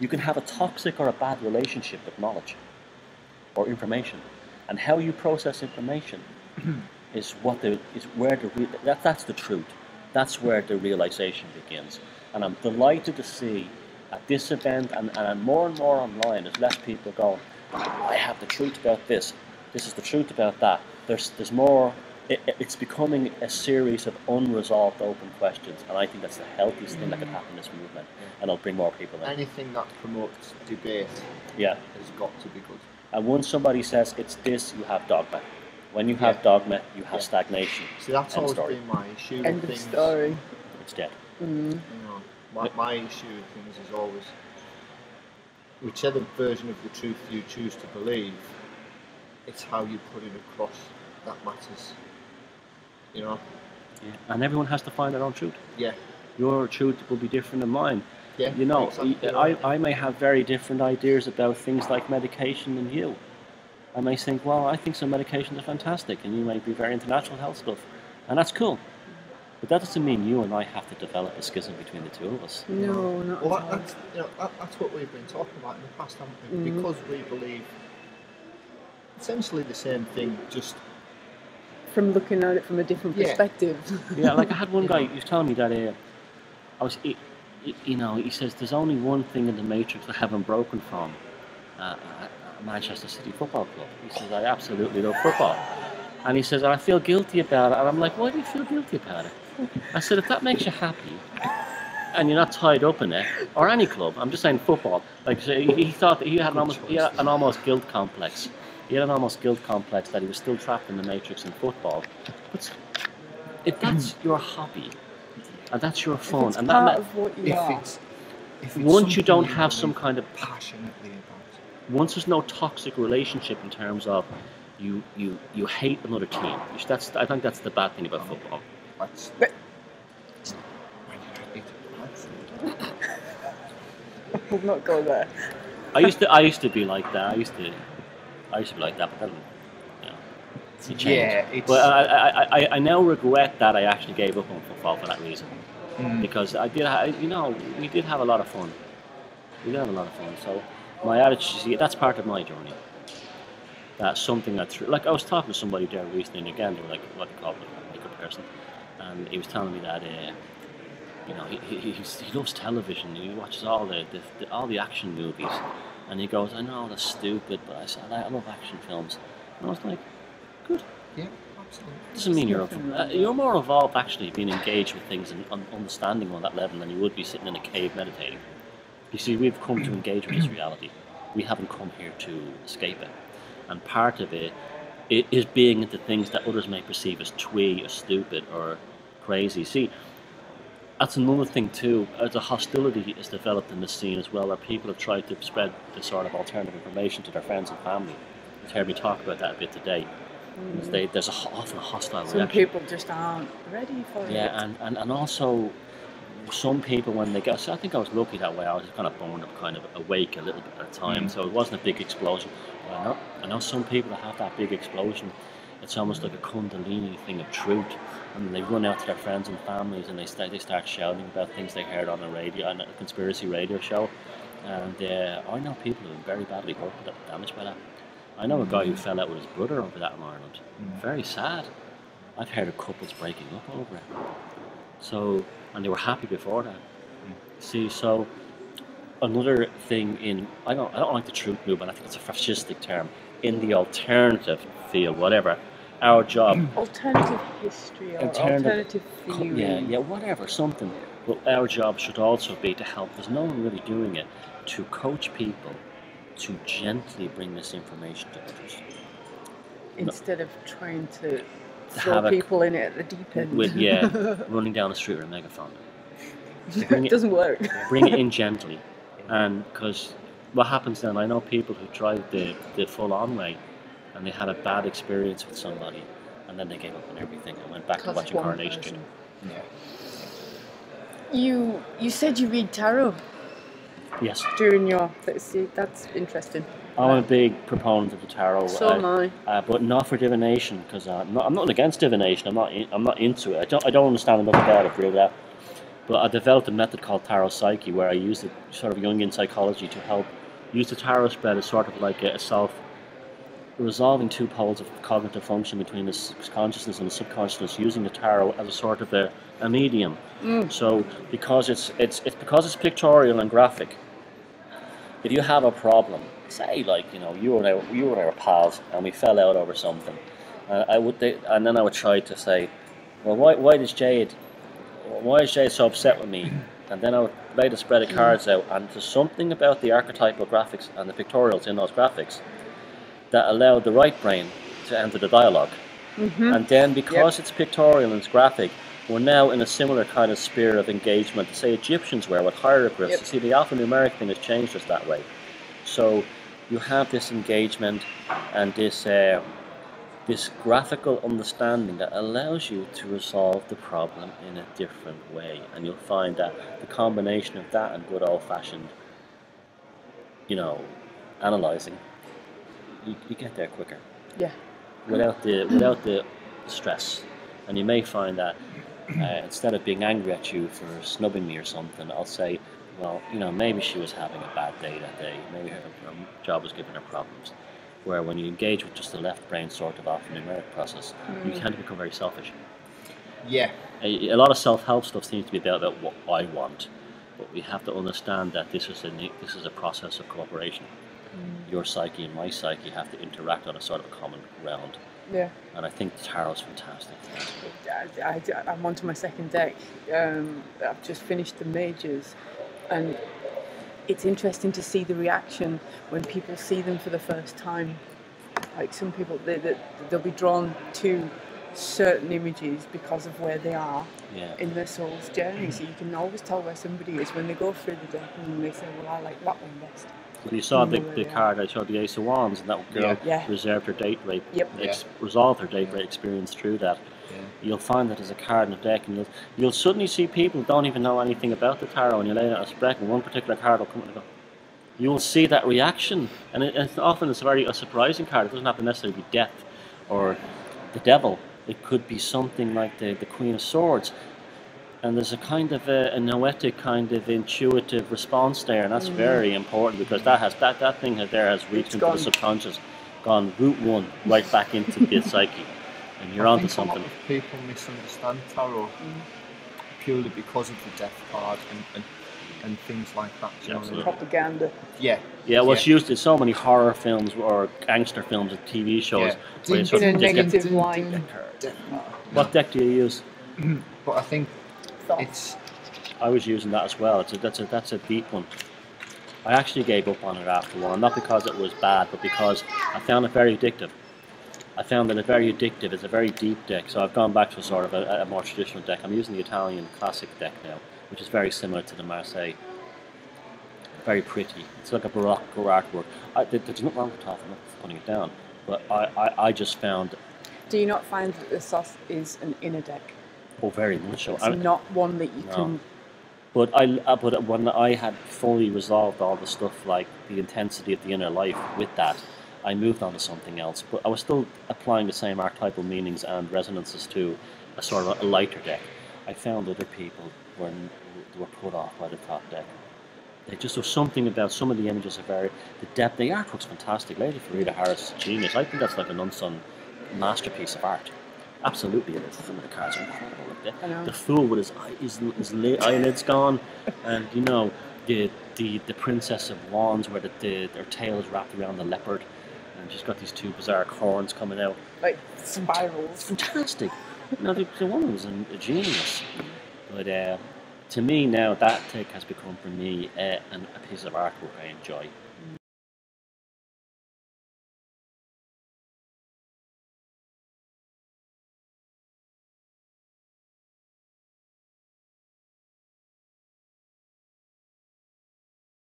You can have a toxic or a bad relationship with knowledge or information, and how you process information is what the is where the re- that that's the truth. That's where the realization begins. And I'm delighted to see at this event and, and more and more online, there's less people going, I have the truth about this. This is the truth about that. There's there's more. It, it- it's becoming a series of unresolved open questions, and I think that's the healthiest thing that could happen in this movement, and it'll bring more people in. Anything that promotes debate Yeah. has got to be good. And once somebody says it's this, you have dogma. When you have Yeah. dogma, you have Yeah. stagnation. See, that's End always story. been my issue End with of things. story. It's dead. Mm. You know, my, my issue with things is always whichever version of the truth you choose to believe, it's how you put it across that matters. You know? Yeah. And everyone has to find their own truth. Yeah. Your truth will be different than mine. Yeah. You know, exactly I. I may have very different ideas about things like medication than you. I may think, well, I think some medications are fantastic, and you may be very into natural health stuff, and that's cool. But that doesn't mean you and I have to develop a schism between the two of us. No, not Well, at that, all. that's you know that, that's what we've been talking about in the past, haven't we? Mhm. Because we believe essentially the same thing, just From looking at it from a different Yeah. perspective. Yeah, like I had one guy. know. He was telling me that uh, I was, he, he- you know, he says there's only one thing in the matrix I haven't broken from. Uh, uh, Manchester City Football Club. He says I absolutely love football, and he says I feel guilty about it. And I'm like, why do you feel guilty about it? I said if that makes you happy, and you're not tied up in it, or any club. I'm just saying football. Like so he, he thought that he had an almost he had an almost guilt complex. He had an almost guilt complex that he was still trapped in the matrix in football. But if that's hmm. your hobby and that's your If fun, and part that, what you if are. it's if it's once you don't have some kind of passionately about, once there's no toxic relationship in terms of you you you hate another team. That's I think that's the bad thing about um, football. that's But- when you hate it, that's- We'll not go there. I used to I used to be like that. I used to I used to be like that, but then you know, it changed. Yeah, it's But I, I, I, I now regret that I actually gave up on football for that reason. Mm. because I did, ha- you know, we did have a lot of fun. We did have a lot of fun. So my attitude, see, that's part of my journey. That's something that, through, like I was talking to somebody there recently, and again, they were like, what they call it, like a person, and he was telling me that, uh, you know, he, he, he's, he loves television. He watches all the, the, the all the action movies, and he goes, I know that's stupid, but I said I love action films. And I was like, good. yeah, absolutely. Doesn't mean you're uh, you're more evolved actually being engaged with things and un- understanding on that level than you would be sitting in a cave meditating. You see, we've come to engage with this reality. We haven't come here to escape it, and part of it, it is being into things that others may perceive as twee or stupid or crazy. See, that's another thing too. As a hostility is developed in the scene as well, where people have tried to spread this sort of alternative information to their friends and family. You've heard me talk about that a bit today. They, there's a, often a hostile Some reaction. people just aren't ready for it. Yeah, and, and, and also some people when they get, so I think I was lucky that way. I was kind of born up, kind of awake a little bit at a time, Mm. so it wasn't a big explosion. But I know, I know some people that have that big explosion. It's almost like a kundalini thing of truth, and they run out to their friends and families, and they start they start shouting about things they heard on a radio, on a conspiracy radio show. And uh, I know people who've been very badly hurt, by that, damaged by that. I know a guy who fell out with his brother over that in Ireland. Mm. Very sad. I've heard of couples breaking up over it. So, and they were happy before that. See, so another thing in I don't I don't like the truth movement. I think it's a fascistic term. In the alternative field, whatever, our job, Alternative history or Alternative- alternative, theory. yeah, yeah, whatever, something. Well, our job should also be to help. There's no one really doing it to coach people to gently bring this information to others. Instead of trying to To throw have a- people in it at the deep end. With yeah, running down the street with a megaphone. It it- doesn't work. bring it in gently, and because what happens then? I know people who tried the the full on way, and they had a bad experience with somebody, and then they gave up on everything and went back to Because watching Coronation. Street. Yeah. You you said you read tarot Yes, during your see that's interesting. I'm a big proponent of the tarot, So uh, am I. uh, uh, but not for divination because uh, I'm, not, I'm not against divination. I'm not in, I'm not into it. I don't I don't understand enough about it really. well. But I developed a method called tarot psyche where I use the sort of Jungian psychology to help use the tarot spread as sort of like a, a self resolving two poles of cognitive function between the consciousness and the subconsciousness using the tarot as a sort of a, a medium. Mm. So because it's it's it's because it's pictorial and graphic. If you have a problem, say like you know you and I you and I were pals and we fell out over something, uh, I would th- and then I would try to say, well why why does Jade why is Jade so upset with me? Mm. And then I would lay the spread of mm. cards out, and there's something about the archetypal graphics and the pictorials in those graphics that allowed the right brain to enter the dialogue. And then because it's pictorial and it's graphic, we're now in a similar kind of sphere of engagement that say Egyptians were with hieroglyphs. Yep. You see, the alphanumeric thing has changed us that way. So you have this engagement and this uh, this graphical understanding that allows you to resolve the problem in a different way. And you'll find that the combination of that and good old fashioned, you know, analyzing, you, you get there quicker Yeah. without the without the stress. And you may find that uh, instead of being angry at you for snubbing me or something, I'll say, well, you know, maybe she was having a bad day that day. Maybe her, her job was giving her problems. Where when you engage with just the left brain sort of alphanumeric process, you tend to become very selfish. Yeah, A, a lot of self-help stuff seems to be about, about what I want, but we have to understand that this is a this is a process of cooperation. Your psyche and my psyche have to interact on a sort of a common ground, Yeah. and I think tarot's fantastic. I, I, I'm onto my second deck. Um, I've just finished the majors, and it's interesting to see the reaction when people see them for the first time. Like some people, they, they, they'll be drawn to certain images because of where they are Yeah. in their soul's journey. So you can always tell where somebody is when they go through the deck and they say, "Well, I like that one best." Well, you saw the, the mm-hmm. card I showed, the Ace of Wands, and that girl Yeah. Yeah. reserved her date rape, Yep. ex- resolved her date rape experience through that. yeah. You'll find that as a card in the deck, and you'll, you'll suddenly see people who don't even know anything about the tarot, and you lay it out a spread, and one particular card will come and go. You will see that reaction, and it, it's often it's a very a surprising card. It doesn't have to necessarily be death or the devil. It could be something like the, the Queen of Swords. And there's a kind of a, a noetic kind of intuitive response there, and that's mm. very important because that has that, that thing has there has reached It's into gone. the subconscious, gone route one right back into the psyche, and you're I onto think something. A lot of people misunderstand tarot mm. purely because of the death card and, and, and things like that. do you know what I mean? Absolutely. Propaganda. Yeah. Yeah, well, it's used in so many horror films or gangster films and TV shows. Yeah. where you sort of a get- negative light. Death what deck do you use? But I think It's I was using that as well. It's a, that's a that's a deep one. I actually gave up on it after a while, not because it was bad, but because I found it very addictive. I found that it's very addictive. It's a very deep deck, so I've gone back to a sort of a, a more traditional deck. I'm using the Italian classic deck now, which is very similar to the Marseille. Very pretty. It's like a baroque artwork. I, there- there's nothing wrong with it. I'm not putting it down, but I, I, I just found Do you not find that the Thoth is an inner deck? Oh very much so. It's I- not one that you No. can. But I, uh, but when I had fully resolved all the stuff like the intensity of the inner life with that, I moved on to something else. But I was still applying the same archetypal meanings and resonances to a sort of a lighter deck. I found other people were were put off by the Thoth deck. They just was something about some of the images are very the depth. The artwork's fantastic. Lady Frieda Harris is genius. I think that's like an unsung masterpiece of art. Absolutely, it is. Some of the cards are incredible. The, fool with his eye, his, his li- eyelids gone, and you know the the the princess of wands where the, the their tail is wrapped around the leopard, and she's got these two bizarre horns coming out. Like spirals. fantastic. You know, the, the woman was a, a genius. But uh, to me now, that take has become for me uh, an, a piece of artwork I enjoy.